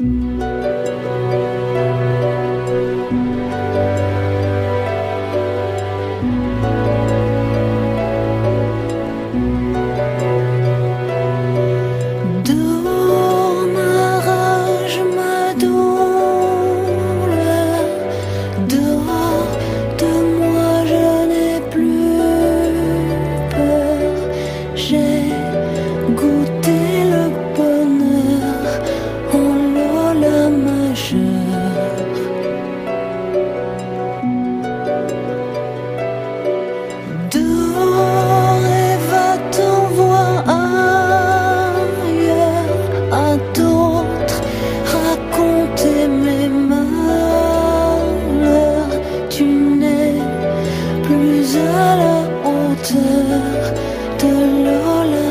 Bye. à la hauteur de l'eau.